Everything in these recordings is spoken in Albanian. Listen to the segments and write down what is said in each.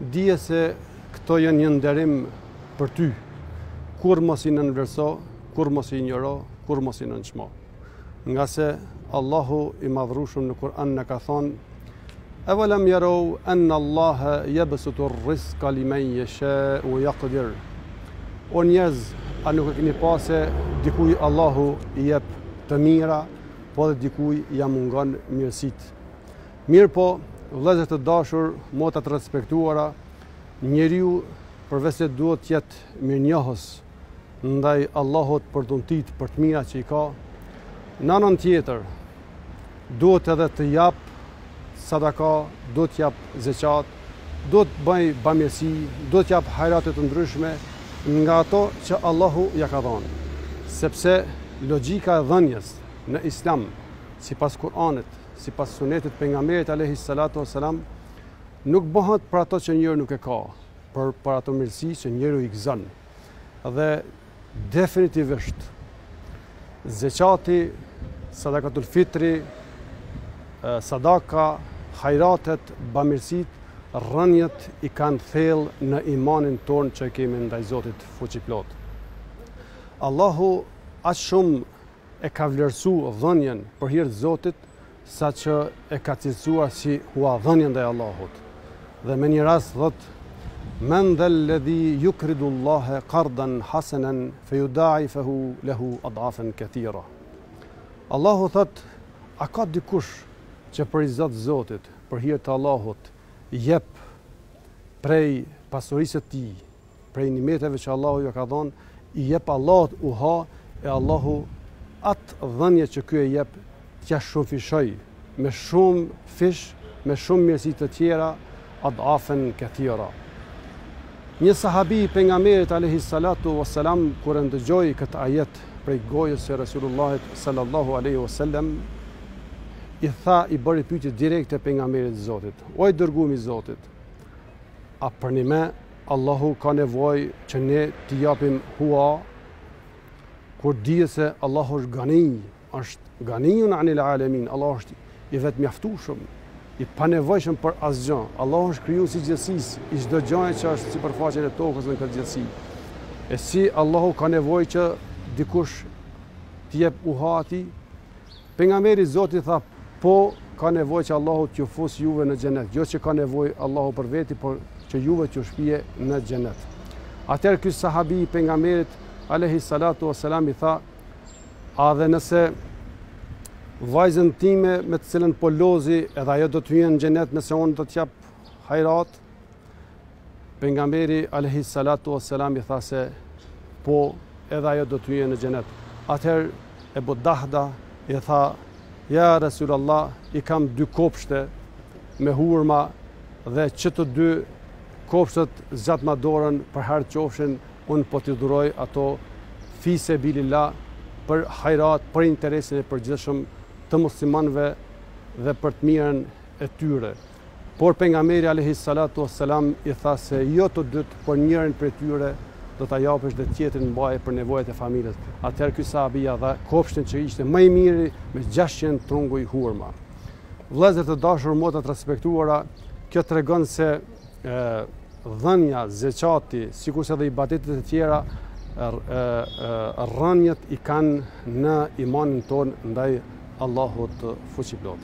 Dije se këto janë një nderim për ty. Kurrë mos i nënvlerëso, kurrë mos i injoro, kurrë mos i nënçmo. Ngase Allahu i madhërishëm në Kur'an na ka thonë, Evelem jerou enne Allahe jebsutur rrizka limen jeshau ue jakdir. O njerëz, a nuk e keni pa se dikujt Allahu i jep të mira, po dhe dikujt ia mungon mirësitë. Mirëpo, vëllezër të dashur, motra të respektuara, njeriu përveçse duhet të jetë mirënjohës ndaj Allahut për dhuntitë, për të mirat që i ka, në anën tjetër duhet edhe të japë sadaka, duhet të japë zeqat, duhet të bëjë bamirësi, duhet të japë hajrate të ndryshme nga ato që Allahu ia ka dhënë. Sepse logjika e dhënies në Islam, sipas Kur'anit, Sipas Sunetit të Pejgamberit alejhi salatu ves selam, nuk bëhet për ato që njeriu nuk e ka, por për ato mirësi që njeriu i gëzon. Dhe definitivisht zeqati, sadakatul fitri, sadaka, hajratet, bamirësitë, rrënjët i kanë thellë në imanin tonë që e kemi ndaj Zotit Fuqiplot. Allahu aq shumë e ka vlerësu dhënien për hir të Zotit sa që e ka cilësuar si huadhënie ndaj Allahut dhe me një rast thotë Men dhel ledhi yukridu Allahe qardan hasanan feyudaifahu lehu adafan kathira Allahu thotë a ka dikush që për riza të Zotit për hir të Allahut jep prej pasurisë së tij prej nimeteve që Allahu ia ka dhënë, i jep Allahut hua e Allahu atë dhënie që ky e jep t'ia shumëfishojë me shumëfish, me shumë mirësi të tjera, adafen këthira. Një sahabi i Pejgamberit Alejhi Salatu Veselam, kur e ndëgjoi këtë ajet prej gojës së Resulullahit Sallallahu Alejhi Veselam, i tha i bëri pytje direkte Pejgamberit t'Zotit, o i dërgumi i Zotit, a përnjëmend Allahu ka nevojë që ne t'i japim hua kur dihet se Allahu është Ganij, është Ganijun anil alamin, Allahu është i vetëmjaftueshëm, i panevojshëm për asgjë. Allahu është krijues i gjithësisë, i çdo gjëje që është n'sipërfaqen e tokës në këtë gjithësi. E si Allahu ka nevojë që dikush t'i jep hua atij, Pejgamberi i Zotit tha, Po, ka nevojë që Allahu t'ju fusë juve në Xhenet, jo që ka nevojë Allahu për veti, por që juve t'ju shpie në Xhenet. Atëherë ky sahabi i Pejgamberit alejhi salatu vesselam i tha, A dhe nëse vajzën time me të cilën po lozi, edhe ajo do të hyjë në Xhenet nëse unë do të jap hajrat? Pejgamberi alejhi salatu o selam i tha se po edhe ajo do të hyjë në xhenet. Atëherë Ebu Dahda i tha Ja Resulullah, i kam dy kopshte me hurma dhe që të dy kopshtet zgjatma dorën për hajr qofshin, unë po t'i dhuroj ato fi sebililah për hajrat, për interesin e përgjithshëm të muslimanve dhe për të mirën e tyre. Por Pejgamberi alejhi salatu o selam i tha se jo të dy por njërin prej tyre do ta japësh dhe tjetrin mbaje për nevojat e familjes. Atëherë ky sahabi ia dha kopshtin që ishte më i miri me gjashtëqind trunguj hurma. Vëllezër të dashur motra të respektuara, kjo tregon se dhënia, zeqati, sikurse edhe ibadetet e tjera, rrënjët i kanë në imanin tonë ndaj Allahut Fuqiplot.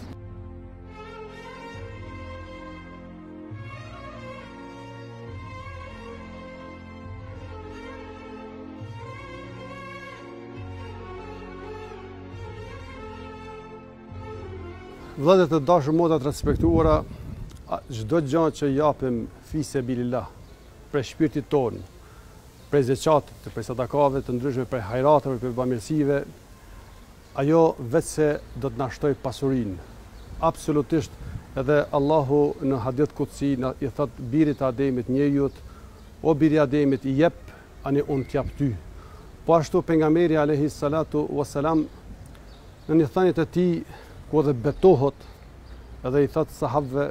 Vëllezër të dashur motra të respektuara, çdo gjë që japim fi sebililah prej shpirtit tonë, prej zeqatit, prej sadakave të ndryshme, prej hajrateve, prej bamirësive, Ajo veçse do të na shtojë pasurinë. Absolutisht edhe Allahu në Hadith Kudsi na i thotë birit të Ademit, njeriut, O bir i Ademit, jep, ani unë të jap ty. Po ashtu Pejgamberi alejhi salatu ue selam në një thënie të tij ku edhe betohet dhe i thotë sahabëve,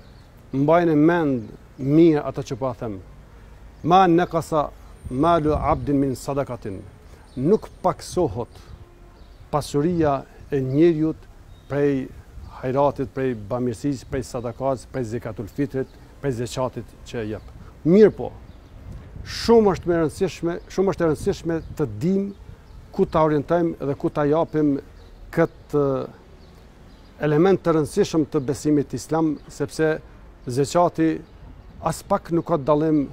mbajeni mend mirë atë që po jua them, Ma nekasa malu abdin min sadakatin, Nuk pakësohet pasuria e njeriut prej hajratit, prej bamirësisë, prej sadakasë, prej zekatul fitrit, prej zeqatit që e jep. Mirëpo, shumë është me rëndësi, shumë është e rëndësishme të dimë ku ta orientojmë dhe ku ta japim këtë element të rëndësishëm të besimit islam, sepse zeqati aspak nuk ka dallim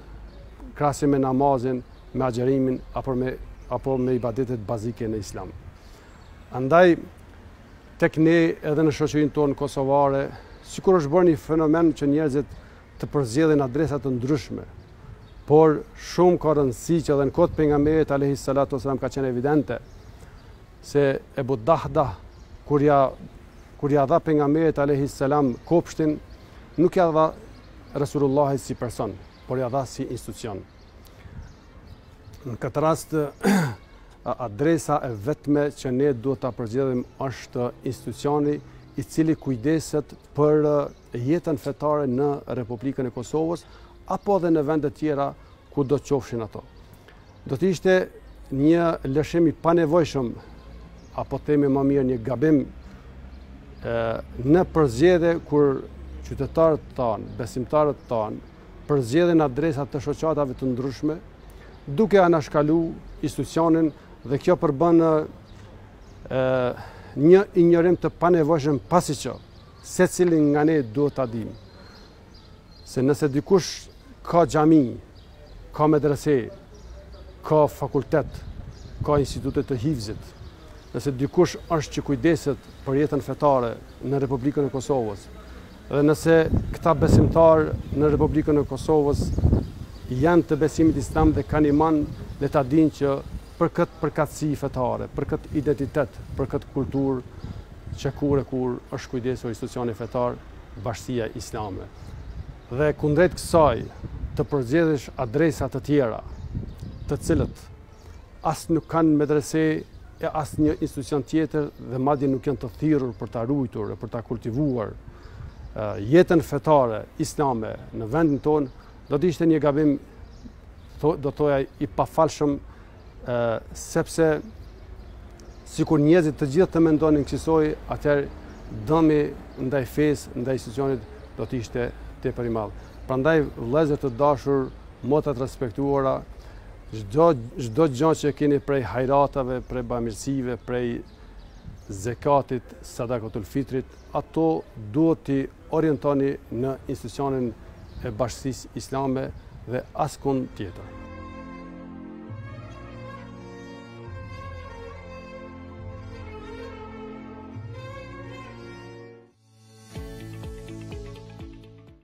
krahasim me namazin, me agjerimin apo me apo me ibadetet bazike në Islam. Andaj tek ne edhe në shoqërinë tonë kosovare, sikur është bërë një fenomen që njerëzit të përzgjedhin adresa të ndryshme, por shumë ka rëndësi që edhe në kohë t'pejgamberit alayhi salatu wasalam ka qenë evidente se Ebu Dahdah kur ja kur ja dha pejgamberit alayhi salam kopshtin, nuk ja dha Resulullahit si person, por ja dha si institucion. Në këtë rast, adresa e vetme që ne duhet ta përzgjedhim është institucioni i cili kujdeset për jetën fetare në Republikën e Kosovës, apo edhe në vendet tjera kudo të qofshin ato. Do të ishte një lëshim i panevojshëm, apo të themi më mirë një gabim, në përzgjedhje kur qytetarët tanë, besimtarët tanë, përzgjedhin adresa të shoqatave të ndryshme, duke anashkalu institucionin dhe kjo përbën një injorim të panevojshëm pasi që secili nga ne duhet ta dimë se nëse dikush ka xhami, ka medrese, ka fakultet, ka institute të hifzit, nëse dikush është që kujdeset për jetën fetare në Republikën e Kosovës, Dhe nëse këta besimtarë në Republikën e Kosovës janë të besimit islam dhe kanë iman, le ta dinë që për këtë përkatësi fetare, për këtë identitet, për këtë kulturë që kur e kur është kujdesur institucioni fetar, Bashkësia Islame. Dhe kundrejt kësaj të përzgjedhësh adresa të tjera, të cilët, as nuk kanë medrese e as një institucion tjetër dhe madje nuk janë të thirrur për ta rujtur e për ta kultivuar jetën fetare islame në vendin tonë, do të ishte një gabim do të thoja i pafalshëm sepse sikur njerëzit të gjithë të mendonin kësisoj, atëherë dëmi ndaj fesë, ndaj institucionit do të ishte tepër i madh. Prandaj vëllezër të dashur, motra të respektuara, Çdo çdo gjë që keni prej hajratave, prej bamirësive, prej zekatit, sadakatul fitrit, ato duhet t'i orientoni në institucionin e bashkësisë islame dhe askund tjetër.